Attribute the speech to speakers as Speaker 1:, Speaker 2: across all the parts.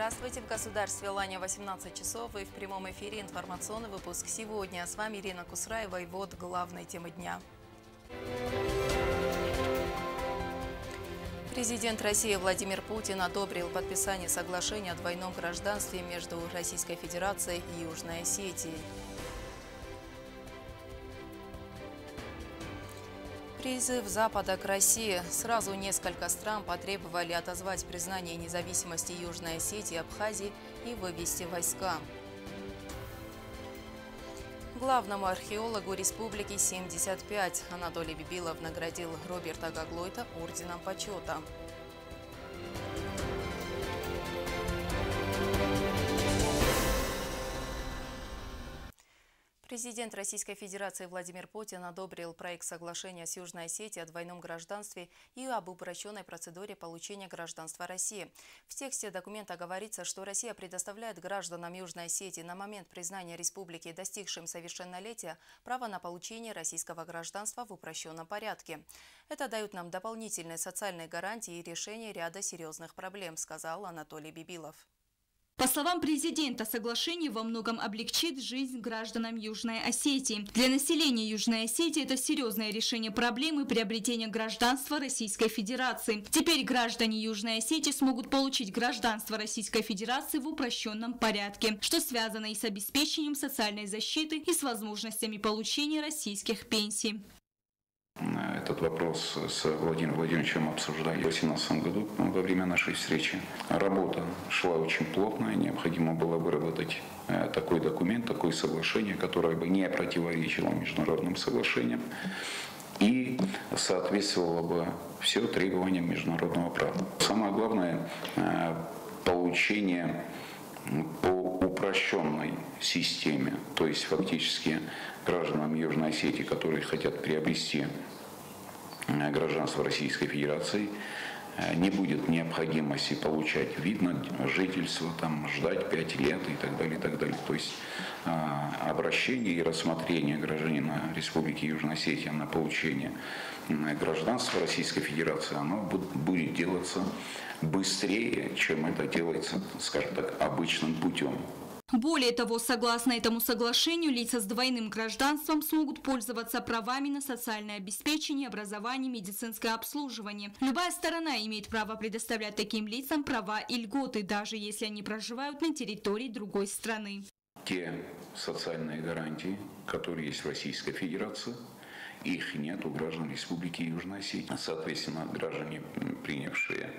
Speaker 1: Здравствуйте, в государстве Ланя 18 часов и в прямом эфире информационный выпуск сегодня. С вами Ирина Кусраева и вот главные темы дня. Президент России Владимир Путин одобрил подписание соглашения о двойном гражданстве между Российской Федерацией и Южной Осетией. Призыв Запада к России. Сразу несколько стран потребовали отозвать признание независимости Южной Осетии Абхазии и вывести войска. Главному археологу республики 75 Анатолий Бибилов наградил Роберта Гаглойта орденом почета. Президент Российской Федерации Владимир Путин одобрил проект соглашения с Южной Осетией о двойном гражданстве и об упрощенной процедуре получения гражданства России. В тексте документа говорится, что Россия предоставляет гражданам Южной Осетии на момент признания республики, достигшим совершеннолетия, право на получение российского гражданства в упрощенном порядке. Это дает нам дополнительные социальные гарантии и решение ряда серьезных проблем, сказал Анатолий Бибилов.
Speaker 2: По словам президента, соглашение во многом облегчит жизнь гражданам Южной Осетии. Для населения Южной Осетии это серьезное решение проблемы приобретения гражданства Российской Федерации. Теперь граждане Южной Осетии смогут получить гражданство Российской Федерации в упрощенном порядке, что связано и с обеспечением социальной защиты, и с возможностями получения российских пенсий.
Speaker 3: Этот вопрос с Владимиром Владимировичем обсуждали в 2018 году во время нашей встречи. Работа шла очень плотно, необходимо было выработать э, такой документ, такое соглашение, которое бы не противоречило международным соглашениям и соответствовало бы все требованиям международного права. Самое главное э, – получение по упрощенной системе, то есть фактически гражданам Южной Осетии, которые хотят приобрести э, гражданство Российской Федерации, э, не будет необходимости получать вид на жительство, там, ждать 5 лет и так далее, и так далее. То есть э, обращение и рассмотрение гражданина Республики Южная Осетия на получение гражданства Российской Федерации, оно будет делаться быстрее, чем это делается, скажем так, обычным путем.
Speaker 2: Более того, согласно этому соглашению, лица с двойным гражданством смогут пользоваться правами на социальное обеспечение, образование, медицинское обслуживание. Любая сторона имеет право предоставлять таким лицам права и льготы, даже если они проживают на территории другой страны.
Speaker 3: Те социальные гарантии, которые есть в Российской Федерации, их нет у граждан Республики Южная Осетия. Соответственно, граждане, принявшие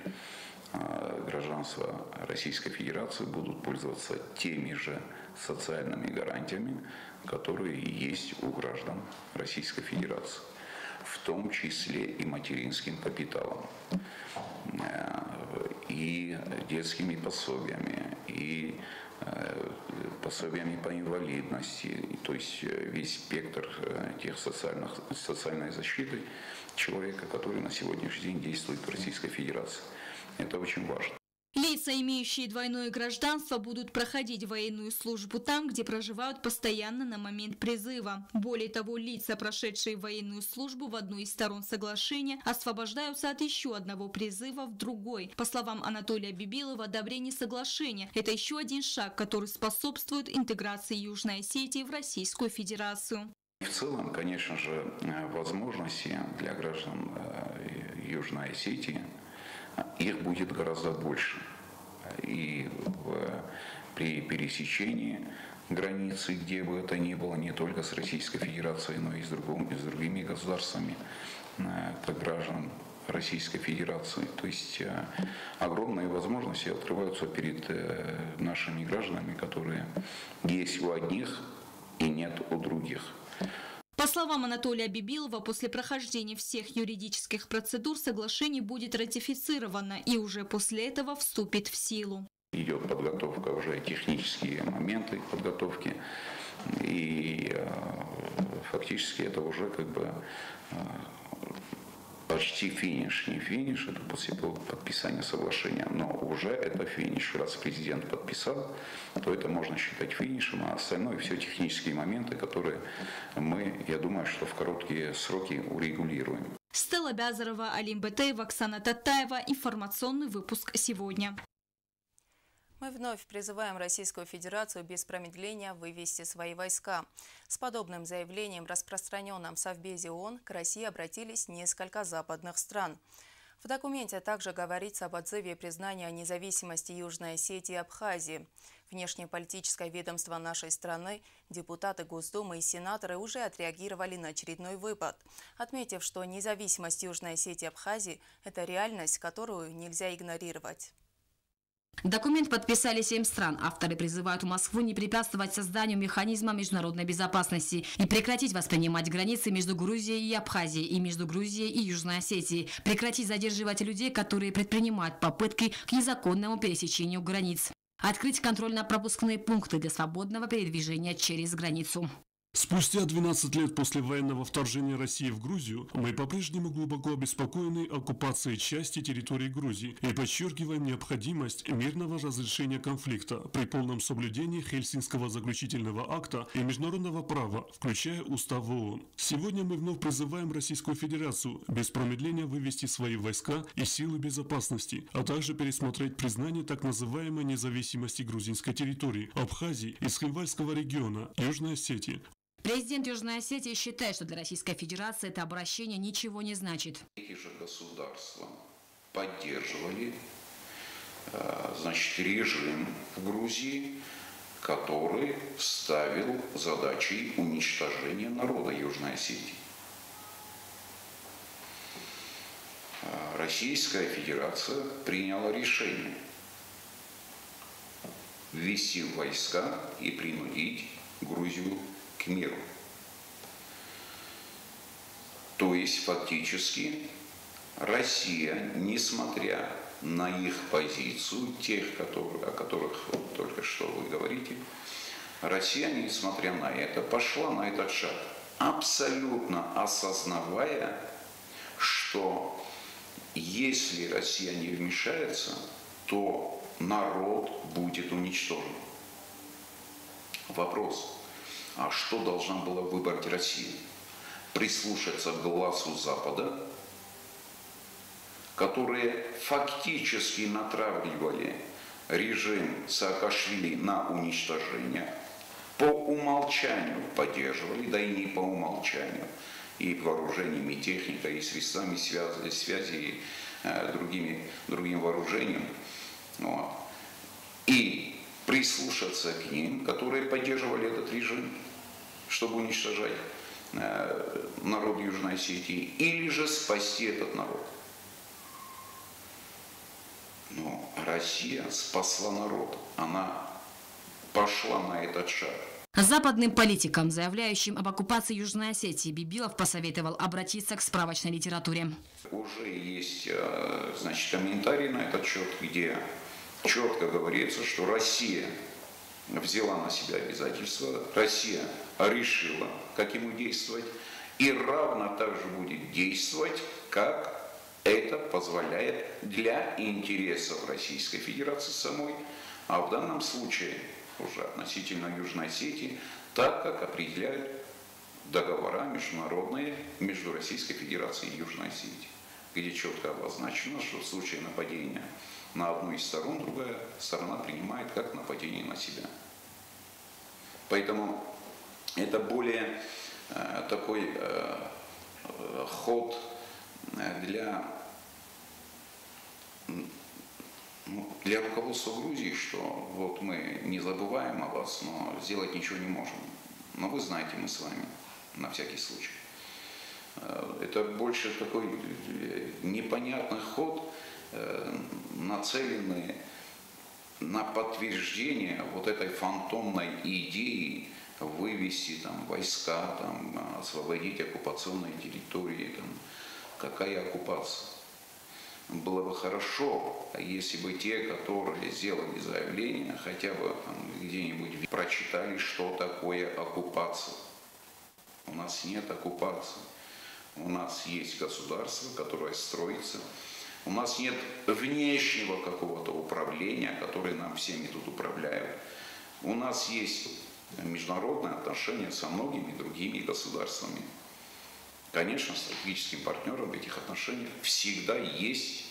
Speaker 3: гражданства Российской Федерации будут пользоваться теми же социальными гарантиями, которые есть у граждан Российской Федерации, в том числе и материнским капиталом, э, и детскими пособиями, и э, пособиями по инвалидности, то есть э, весь спектр тех социальных, социальной защиты человека, который на сегодняшний день действует в Российской Федерации. Это очень важно.
Speaker 2: Лица, имеющие двойное гражданство, будут проходить военную службу там, где проживают постоянно на момент призыва. Более того, лица, прошедшие военную службу в одну из сторон соглашения, освобождаются от еще одного призыва в другой. По словам Анатолия Бибилова, одобрение соглашения – это еще один шаг, который способствует интеграции Южной Осетии в Российскую Федерацию.
Speaker 3: В целом, конечно же, возможности для граждан э, Южной Осетии – их будет гораздо больше. И в, при пересечении границы, где бы это ни было, не только с Российской Федерацией, но и с, другом, и с другими государствами, как граждан Российской Федерации. То есть э, огромные возможности открываются перед э, нашими гражданами, которые есть у одних и нет у других.
Speaker 2: По словам Анатолия Бибилова, после прохождения всех юридических процедур соглашение будет ратифицировано и уже после этого вступит в силу.
Speaker 3: Идет подготовка, уже технические моменты подготовки. И э, фактически это уже как бы э, почти финиш. Не финиш, это после подписания соглашения, но уже это финиш. Раз президент подписал, то это можно считать финишем, а остальное все технические моменты, которые мы, я думаю, что в короткие сроки урегулируем.
Speaker 2: Стелла Бязарова, Алим Бетеев, Оксана Татаева. Информационный выпуск сегодня.
Speaker 1: Мы вновь призываем Российскую Федерацию без промедления вывести свои войска. С подобным заявлением, распространенным в Совбезе ООН, к России обратились несколько западных стран. В документе также говорится об отзыве признания независимости Южной Осетии и Абхазии. Внешнеполитическое ведомство нашей страны, депутаты Госдумы и сенаторы уже отреагировали на очередной выпад, отметив, что независимость Южной Осетии и Абхазии – это реальность, которую нельзя игнорировать.
Speaker 4: Документ подписали семь стран. Авторы призывают Москву не препятствовать созданию механизма международной безопасности и прекратить воспринимать границы между Грузией и Абхазией и между Грузией и Южной Осетией. Прекратить задерживать людей, которые предпринимают попытки к незаконному пересечению границ. Открыть контрольно-пропускные пункты для свободного передвижения через границу.
Speaker 5: Спустя 12 лет после военного вторжения России в Грузию, мы по-прежнему глубоко обеспокоены оккупацией части территории Грузии и подчеркиваем необходимость мирного разрешения конфликта при полном соблюдении Хельсинского заключительного акта и международного права, включая Устав ООН. Сегодня мы вновь призываем Российскую Федерацию без промедления вывести свои войска и силы безопасности, а также пересмотреть признание так называемой независимости грузинской территории, Абхазии и Схинвальского региона, Южной Осетии,
Speaker 4: Президент Южной Осетии считает, что для Российской Федерации это обращение ничего не значит.
Speaker 3: Эти же государства поддерживали э, значит, режим в Грузии, который ставил задачей уничтожения народа Южной Осетии. Э, Российская Федерация приняла решение ввести войска и принудить Грузию к миру. То есть фактически Россия, несмотря на их позицию, тех, которые, о которых вот только что вы говорите, Россия, несмотря на это, пошла на этот шаг, абсолютно осознавая, что если Россия не вмешается, то народ будет уничтожен. Вопрос – а что должна была выбрать Россия? Прислушаться к глазу Запада, которые фактически натравливали режим Саакашвили на уничтожение, по умолчанию поддерживали, да и не по умолчанию, и вооружениями, и техникой, и средствами связи, связи и э, другими, другим вооружением. Вот. И прислушаться к ним, которые поддерживали этот режим, чтобы уничтожать э, народ Южной Осетии, или же спасти этот народ. Но Россия спасла народ, она пошла на этот шаг.
Speaker 4: Западным политикам, заявляющим об оккупации Южной Осетии, Бибилов посоветовал обратиться к справочной литературе.
Speaker 3: Уже есть э, значит, комментарий на этот счет, где четко говорится, что Россия взяла на себя обязательства, Россия решила, как ему действовать, и равно также будет действовать, как это позволяет для интересов Российской Федерации самой, а в данном случае уже относительно Южной Осетии, так как определяют договора международные между Российской Федерацией и Южной Осетией, где четко обозначено, что в случае нападения на одну из сторон, другая сторона принимает как нападение на себя. Поэтому это более э, такой э, э ход э, для, ну, для руководства Грузии, что вот мы не забываем о вас, но сделать ничего не можем. Но вы знаете, мы с вами, на всякий случай. Э, это больше такой непонятный ход, нацелены на подтверждение вот этой фантомной идеи вывести там войска, там, освободить оккупационные территории, там, какая оккупация. Было бы хорошо, если бы те, которые сделали заявление, хотя бы где-нибудь прочитали, что такое оккупация. У нас нет оккупации. У нас есть государство, которое строится у нас нет внешнего какого-то управления, которое нам всеми тут управляют. У нас есть международные отношения со многими другими государствами. Конечно, стратегическим партнером в этих отношениях всегда есть,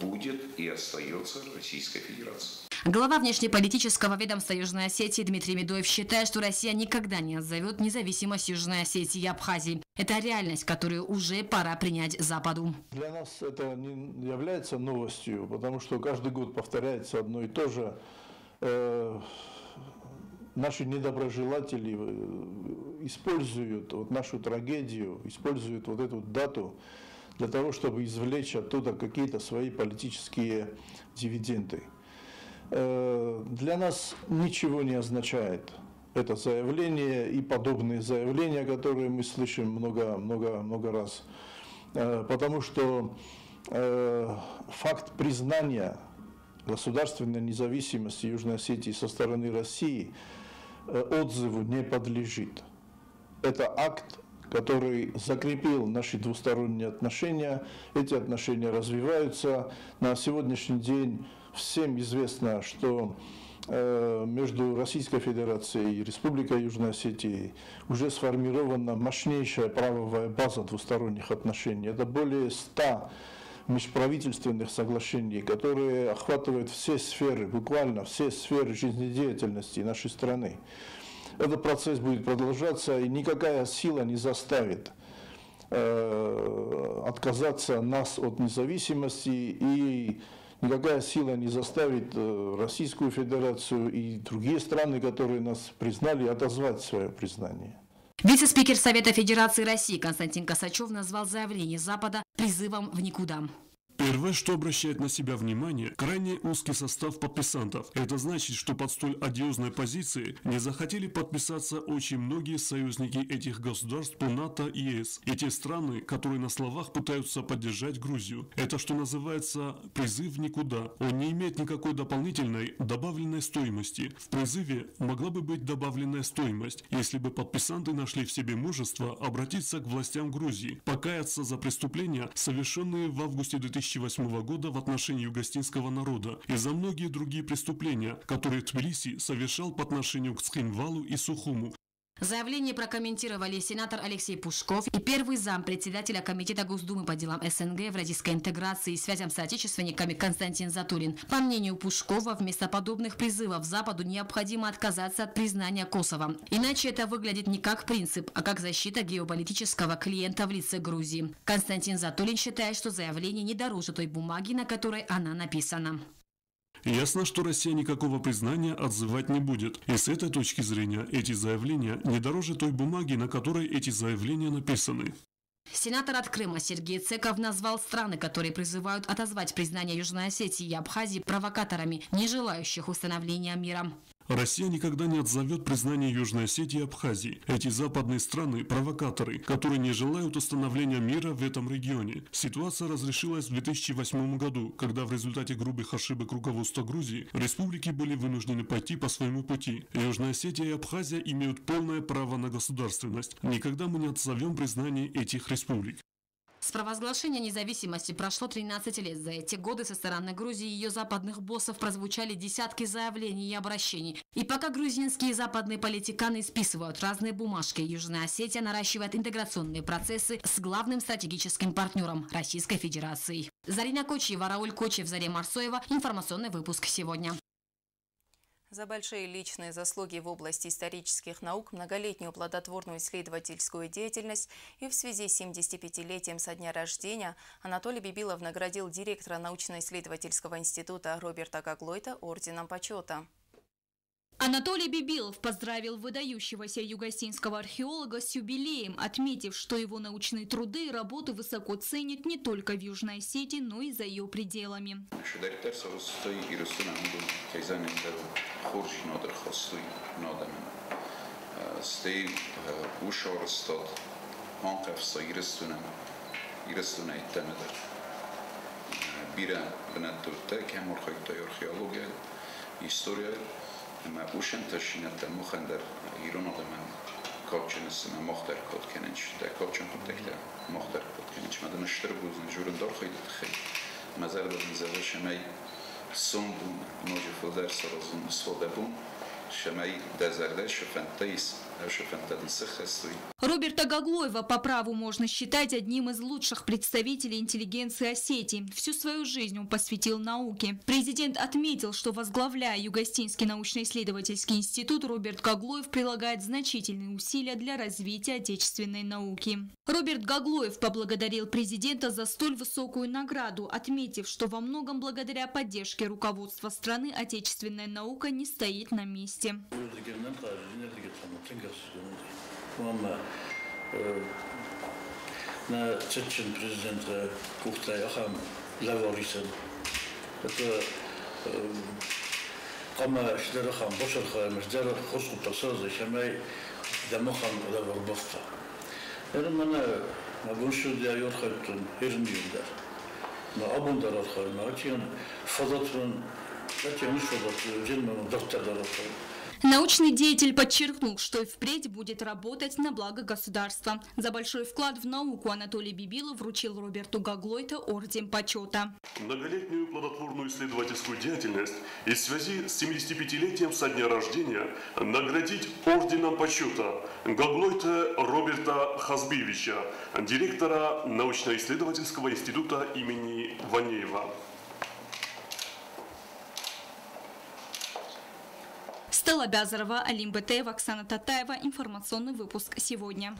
Speaker 3: будет и остается Российская Федерация.
Speaker 4: Глава внешнеполитического ведомства Южной Осетии Дмитрий Медоев считает, что Россия никогда не отзовет независимость Южной Осетии и Абхазии. Это реальность, которую уже пора принять Западу.
Speaker 6: Для нас это не является новостью, потому что каждый год повторяется одно и то же. Э, наши недоброжелатели э, используют вот нашу трагедию, используют вот эту дату для того, чтобы извлечь оттуда какие-то свои политические дивиденды. Э, для нас ничего не означает это заявление и подобные заявления, которые мы слышим много-много-много раз. Э, потому что э, факт признания государственной независимости Южной Осетии со стороны России отзыву не подлежит. Это акт, который закрепил наши двусторонние отношения. Эти отношения развиваются. На сегодняшний день всем известно, что э, между Российской Федерацией и Республикой Южной Осетии уже сформирована мощнейшая правовая база двусторонних отношений. Это более ста межправительственных соглашений, которые охватывают все сферы, буквально все сферы жизнедеятельности нашей страны. Этот процесс будет продолжаться, и никакая сила не заставит э, отказаться нас от независимости и никакая сила не заставит э, Российскую Федерацию и другие страны, которые нас признали, отозвать свое признание.
Speaker 4: Вице-спикер Совета Федерации России Константин Косачев назвал заявление Запада призывом в никуда.
Speaker 5: Первое, что обращает на себя внимание, крайне узкий состав подписантов. Это значит, что под столь одиозной позицией не захотели подписаться очень многие союзники этих государств по НАТО и ЕС. Эти страны, которые на словах пытаются поддержать Грузию. Это, что называется, призыв никуда. Он не имеет никакой дополнительной добавленной стоимости. В призыве могла бы быть добавленная стоимость, если бы подписанты нашли в себе мужество обратиться к властям Грузии, покаяться за преступления, совершенные в августе 2000 2008 года в отношении югостинского народа и за многие другие преступления, которые Тбилиси совершал по отношению к Схинвалу и Сухуму,
Speaker 4: Заявление прокомментировали сенатор Алексей Пушков и первый зам председателя Комитета Госдумы по делам СНГ, евразийской интеграции и связям с отечественниками Константин Затулин. По мнению Пушкова, вместо подобных призывов Западу необходимо отказаться от признания Косово. Иначе это выглядит не как принцип, а как защита геополитического клиента в лице Грузии. Константин Затулин считает, что заявление не дороже той бумаги, на которой она написана.
Speaker 5: Ясно, что Россия никакого признания отзывать не будет. И с этой точки зрения эти заявления не дороже той бумаги, на которой эти заявления написаны.
Speaker 4: Сенатор от Крыма Сергей Цеков назвал страны, которые призывают отозвать признание Южной Осетии и Абхазии провокаторами, не желающих установления мира.
Speaker 5: Россия никогда не отзовет признание Южной Осетии и Абхазии. Эти западные страны – провокаторы, которые не желают установления мира в этом регионе. Ситуация разрешилась в 2008 году, когда в результате грубых ошибок руководства Грузии республики были вынуждены пойти по своему пути. Южная Осетия и Абхазия имеют полное право на государственность. Никогда мы не отзовем признание этих республик.
Speaker 4: С провозглашения независимости прошло 13 лет. За эти годы со стороны Грузии и ее западных боссов прозвучали десятки заявлений и обращений. И пока грузинские западные политиканы списывают разные бумажки, Южная Осетия наращивает интеграционные процессы с главным стратегическим партнером – Российской Федерацией. Зарина Кочева, Рауль Кочев, Заря Марсоева. Информационный выпуск сегодня.
Speaker 1: За большие личные заслуги в области исторических наук, многолетнюю плодотворную исследовательскую деятельность и в связи с 75-летием со дня рождения Анатолий Бибилов наградил директора научно-исследовательского института Роберта Гаглойта орденом почета.
Speaker 2: Анатолий Бибилов поздравил выдающегося югосинского археолога с юбилеем, отметив, что его научные труды и работы высоко ценят не только в Южной Осетии, но и за ее пределами.
Speaker 3: Bire, Հիմա ուշեն տշինը տմուխեն դեր իրոնողի մեն կոչենս նա մոխտեր կոտքեն ինչ դե կոչեն կոտեքտե մոխտեր կոտքեն ինչ մադը նշտր բուզն ժուրն դոր խիդ տխի մազար բուզն զավը շեմայ սոմբուն նոջի ֆոդեր սորոզուն սոդեբուն շեմայ դեզերդե շֆենտեիս
Speaker 2: Роберта Гаглоева по праву можно считать одним из лучших представителей интеллигенции Осетии. Всю свою жизнь он посвятил науке. Президент отметил, что возглавляя Югостинский научно-исследовательский институт, Роберт Гаглоев прилагает значительные усилия для развития отечественной науки. Роберт Гаглоев поблагодарил президента за столь высокую награду, отметив, что во многом благодаря поддержке руководства страны отечественная наука не стоит на месте.
Speaker 7: Mama, na cečen prezident kuhta jaham lavorisen. Ata qama shdaraham bosharha masdar khusqu tasaz shamay damoham lavor bosta. Era mana ma bunshu da yorxatun hirmiyundar. ما أبون دار الخير ما أتيان فضلت من أتيان مش فضلت جنة من دكتور دار الخير
Speaker 2: Научный деятель подчеркнул, что и впредь будет работать на благо государства. За большой вклад в науку Анатолий Бибилов вручил Роберту Гаглойта орден почета.
Speaker 5: Многолетнюю плодотворную исследовательскую деятельность и в связи с 75-летием со дня рождения наградить орденом почета Гаглойта Роберта Хазбивича, директора научно-исследовательского института имени Ванеева.
Speaker 2: Стелла Бязарова, Алим Бетеева, Оксана Татаева. Информационный выпуск сегодня.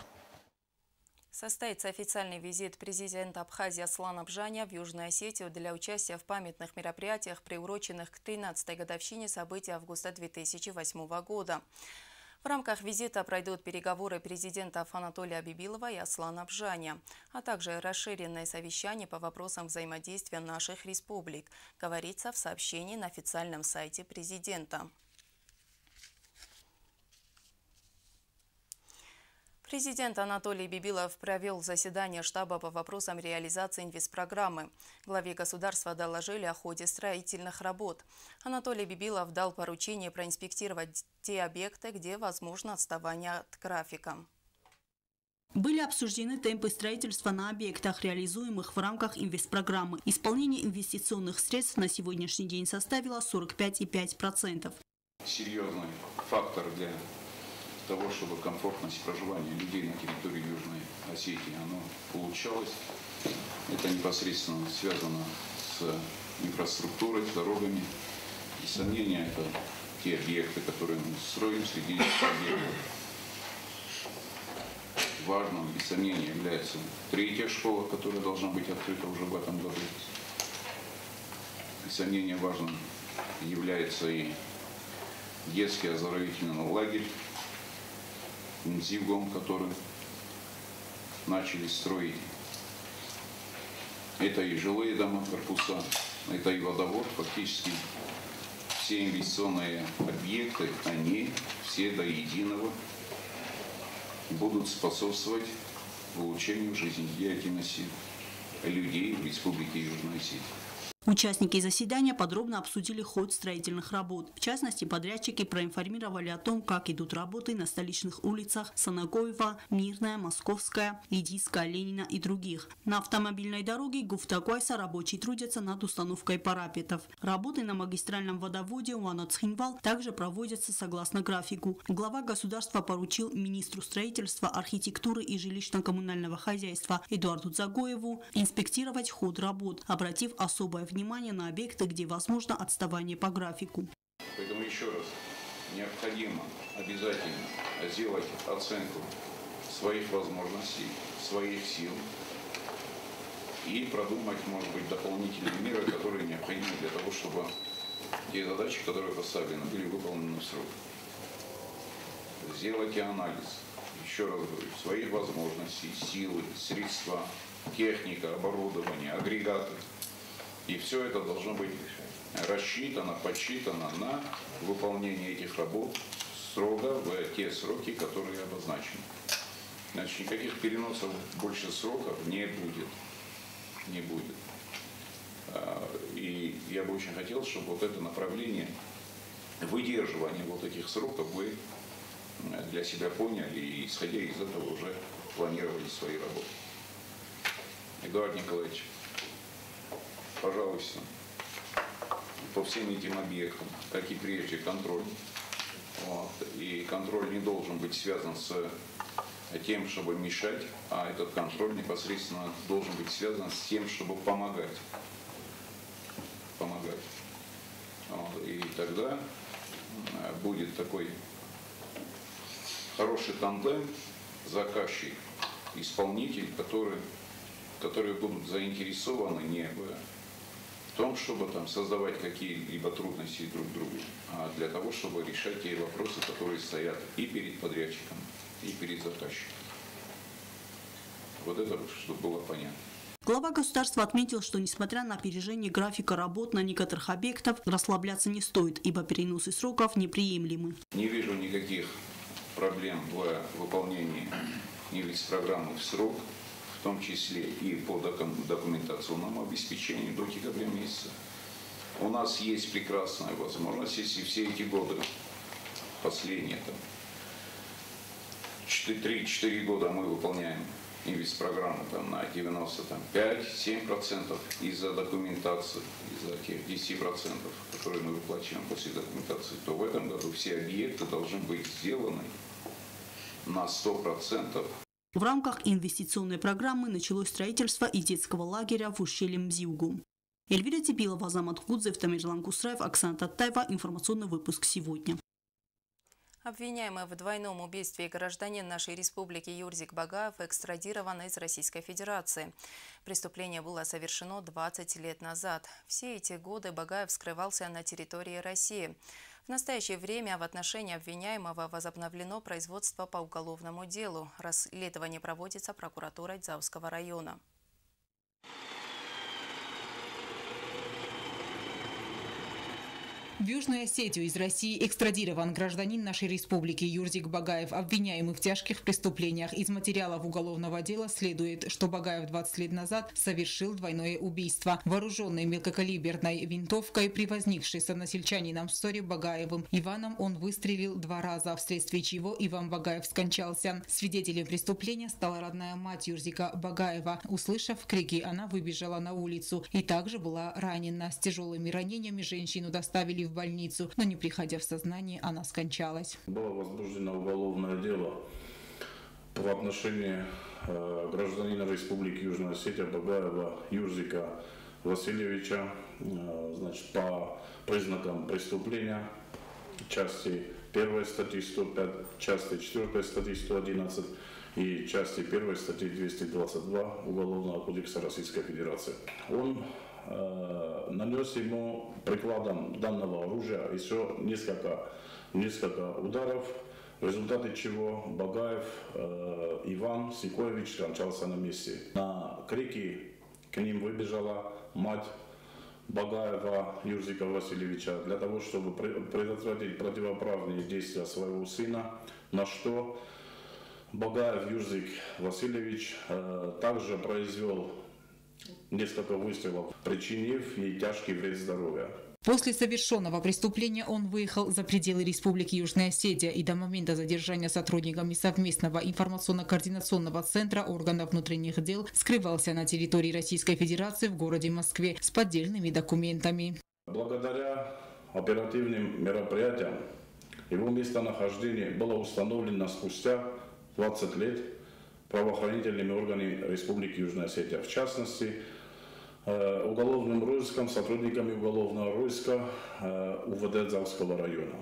Speaker 1: Состоится официальный визит президента Абхазии Аслана Бжаня в Южную Осетию для участия в памятных мероприятиях, приуроченных к 13-й годовщине событий августа 2008 года. В рамках визита пройдут переговоры президентов Анатолия Бибилова и Аслана Бжаня, а также расширенное совещание по вопросам взаимодействия наших республик, говорится в сообщении на официальном сайте президента. Президент Анатолий Бибилов провел заседание штаба по вопросам реализации инвестпрограммы. Главе государства доложили о ходе строительных работ. Анатолий Бибилов дал поручение проинспектировать те объекты, где возможно отставание от графика.
Speaker 8: Были обсуждены темпы строительства на объектах, реализуемых в рамках инвестпрограммы. Исполнение инвестиционных средств на сегодняшний день составило 45,5%.
Speaker 3: Серьезный фактор для того, чтобы комфортность проживания людей на территории Южной Осетии оно улучшалось. Это непосредственно связано с инфраструктурой, с дорогами. И сомнения это те объекты, которые мы строим среди этих объектов. Важным, без сомнения, является третья школа, которая должна быть открыта уже в этом году. Без сомнения, важным является и детский оздоровительный лагерь, Зигом, который начали строить. Это и жилые дома, корпуса, это и водовод. Фактически все инвестиционные объекты, они все до единого будут способствовать улучшению жизнедеятельности людей в Республике Южная Осетия.
Speaker 8: Участники заседания подробно обсудили ход строительных работ. В частности, подрядчики проинформировали о том, как идут работы на столичных улицах Санагоева, Мирная, Московская, Лидийская, Ленина и других. На автомобильной дороге Гуфтакуайса рабочие трудятся над установкой парапетов. Работы на магистральном водоводе Уанацхинвал также проводятся согласно графику. Глава государства поручил министру строительства, архитектуры и жилищно-коммунального хозяйства Эдуарду Загоеву инспектировать ход работ, обратив особое внимание внимание на объекты, где возможно отставание по графику.
Speaker 3: Поэтому еще раз, необходимо обязательно сделать оценку своих возможностей, своих сил и продумать, может быть, дополнительные меры, которые необходимы для того, чтобы те задачи, которые поставлены, были выполнены в срок. Сделайте анализ, еще раз говорю, своих возможностей, силы, средства, техника, оборудование, агрегаты – и все это должно быть рассчитано, подсчитано на выполнение этих работ строго в те сроки, которые обозначены. Значит, никаких переносов больше сроков не будет. Не будет. А, и я бы очень хотел, чтобы вот это направление выдерживания вот этих сроков вы для себя поняли и, исходя из этого, уже планировали свои работы. Эдуард Николаевич, пожалуйста, по всем этим объектам, как и прежде, контроль Вот. И контроль не должен быть связан с тем, чтобы мешать, а этот контроль непосредственно должен быть связан с тем, чтобы помогать. Помогать. Вот. И тогда будет такой хороший тандем заказчик, исполнитель, которые, которые будут заинтересованы не в том, чтобы там создавать какие-либо трудности друг другу, а для того, чтобы решать те вопросы, которые стоят и перед подрядчиком, и перед заказчиком. Вот это, чтобы было понятно.
Speaker 8: Глава государства отметил, что несмотря на опережение графика работ на некоторых объектах, расслабляться не стоит, ибо переносы сроков неприемлемы.
Speaker 3: Не вижу никаких проблем в выполнении программы в срок, том числе и по документационному обеспечению до декабря месяца. У нас есть прекрасная возможность, если все эти годы, последние там, 3-4 года мы выполняем инвестпрограмму там, на 95-7% из-за документации, из-за тех 10%, которые мы выплачиваем после документации, то в этом году все объекты должны быть сделаны на 100%.
Speaker 8: В рамках инвестиционной программы началось строительство и детского лагеря в ущелье Мзиугу. Эльвира Тепилова, Замат Худзев, Тамирлан Кусраев, Оксана Таттаева. Информационный выпуск сегодня.
Speaker 1: Обвиняемый в двойном убийстве гражданин нашей республики Юрзик Багаев экстрадирован из Российской Федерации. Преступление было совершено 20 лет назад. Все эти годы Багаев скрывался на территории России. В настоящее время в отношении обвиняемого возобновлено производство по уголовному делу. Расследование проводится прокуратурой Дзавского района.
Speaker 9: В Южную Осетию из России экстрадирован гражданин нашей республики Юрзик Багаев, обвиняемый в тяжких преступлениях. Из материалов уголовного дела следует, что Багаев 20 лет назад совершил двойное убийство. Вооруженный мелкокалиберной винтовкой, превозникший с односельчанином в ссоре Багаевым Иваном, он выстрелил два раза, вследствие чего Иван Багаев скончался. Свидетелем преступления стала родная мать Юрзика Багаева. Услышав крики, она выбежала на улицу и также была ранена. С тяжелыми ранениями женщину доставили в больницу, но не приходя в сознание, она скончалась.
Speaker 10: Было возбуждено уголовное дело в отношении э, гражданина Республики Южная Осетия Багаева Юрзика Васильевича э, значит, по признакам преступления части 1 статьи 105, части 4 статьи 111 и части 1 статьи 222 Уголовного кодекса Российской Федерации. Он нанес ему прикладом данного оружия еще несколько, несколько ударов, в результате чего Багаев э, Иван Сикоевич скончался на месте. На крики к ним выбежала мать Багаева Юрзика Васильевича для того, чтобы предотвратить противоправные действия своего сына, на что Багаев Юрзик Васильевич э, также произвел несколько выстрелов, причинив ей тяжкий вред здоровья.
Speaker 9: После совершенного преступления он выехал за пределы Республики Южная Осетия и до момента задержания сотрудниками совместного информационно-координационного центра органов внутренних дел скрывался на территории Российской Федерации в городе Москве с поддельными документами.
Speaker 10: Благодаря оперативным мероприятиям его местонахождение было установлено спустя 20 лет правоохранительными органами Республики Южная Осетия. В частности, Э, уголовным розыском, сотрудниками уголовного розыска э, УВД Залского района.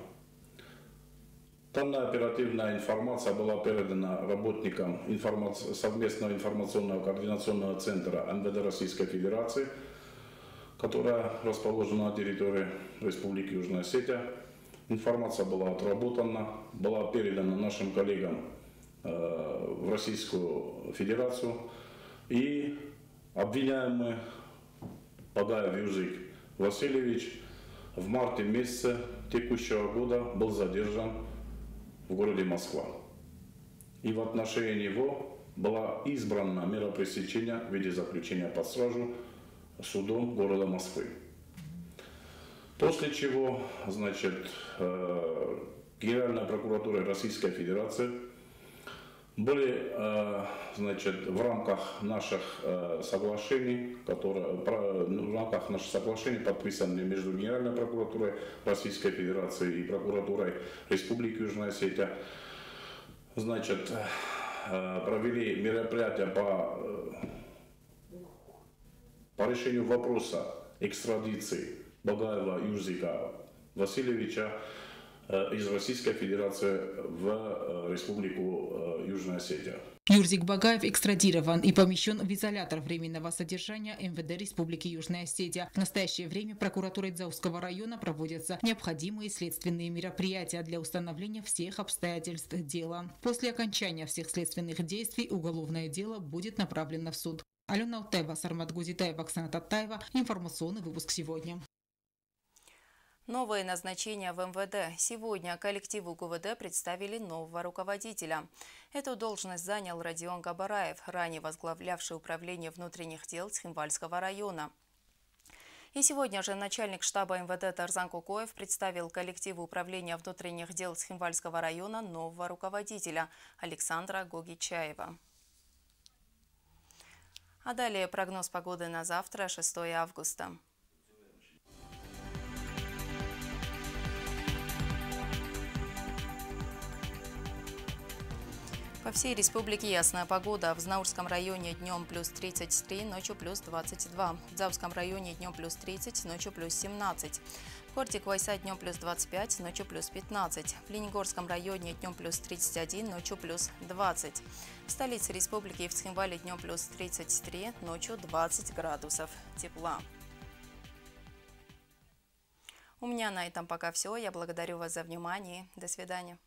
Speaker 10: Данная оперативная информация была передана работникам информаци... совместного информационного координационного центра НВД Российской Федерации, которая расположена на территории Республики Южная Осетия. Информация была отработана, была передана нашим коллегам в Российскую Федерацию и обвиняемые Багаев Юзик Васильевич в марте месяце текущего года был задержан в городе Москва. И в отношении него была избрана мера пресечения в виде заключения под стражу судом города Москвы. После чего, значит, э, Генеральная прокуратура Российской Федерации были э, значит, в рамках наших э, соглашений, которые, ну, в рамках наших соглашений, подписанных между Генеральной прокуратурой Российской Федерации и прокуратурой Республики Южная Осетия, значит, э, провели мероприятия по, по решению вопроса экстрадиции Багаева Юрзика Васильевича из Российской Федерации в э, Республику э, Южная Осетия.
Speaker 9: Юрзик Багаев экстрадирован и помещен в изолятор временного содержания МВД Республики Южная Осетия. В настоящее время прокуратурой Дзауского района проводятся необходимые следственные мероприятия для установления всех обстоятельств дела. После окончания всех следственных действий уголовное дело будет направлено в суд. Алена Утаева, Сармат Гузитаева, Оксана Татаева. Информационный выпуск сегодня.
Speaker 1: Новое назначение в МВД. Сегодня коллективу ГУВД представили нового руководителя. Эту должность занял Родион Габараев, ранее возглавлявший управление внутренних дел Цхинвальского района. И сегодня же начальник штаба МВД Тарзан Кукоев представил коллективу управления внутренних дел Цхинвальского района нового руководителя Александра Гогичаева. А далее прогноз погоды на завтра, 6 августа. По всей республике ясная погода. В Знаурском районе днем плюс 33, ночью плюс 22. В Завском районе днем плюс 30, ночью плюс 17. В городе Квайса днем плюс 25, ночью плюс 15. В Ленигорском районе днем плюс 31, ночью плюс 20. В столице республики в Цхинвале днем плюс 33, ночью 20 градусов тепла. У меня на этом пока все. Я благодарю вас за внимание. До свидания.